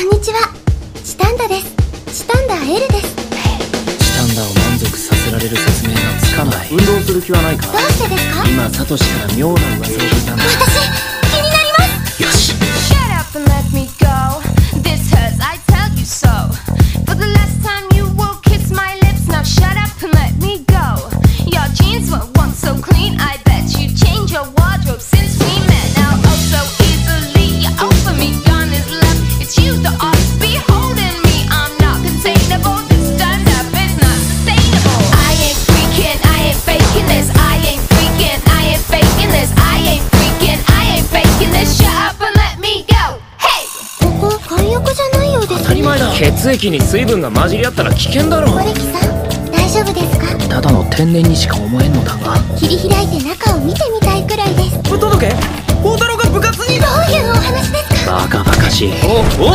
こんにちは。チタンダです。チタンダ L です。チタンダを満足させられる説明がつかない。運動する気はないかどうしてですか？今サトシから妙な噂を聞いたんだ。私ここ混浴じゃないようです当たり前だ。血液に水分が混じり合ったら危険だろ。オレキさん大丈夫ですか？ただの天然にしか思えんのだが。切り開いて中を見てみたいくらいです。どうぶっ届け大太郎が部活にいうお話ですか？バカバカしい。おお